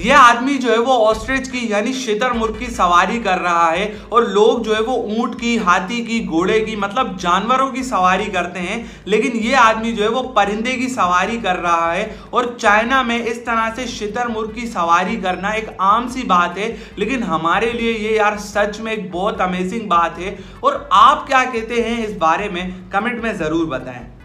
यह आदमी जो है वो ऑस्ट्रिच की, यानी शितरमुर्ग की सवारी कर रहा है और लोग जो है वो ऊँट की, हाथी की, घोड़े की मतलब जानवरों की सवारी करते हैं, लेकिन ये आदमी जो है वो परिंदे की सवारी कर रहा है और चाइना में इस तरह से शितरमुर्ग की सवारी करना एक आम सी बात है, लेकिन हमारे लिए ये यार सच में एक बहुत अमेजिंग बात है। और आप क्या कहते हैं इस बारे में? कमेंट में ज़रूर बताएँ।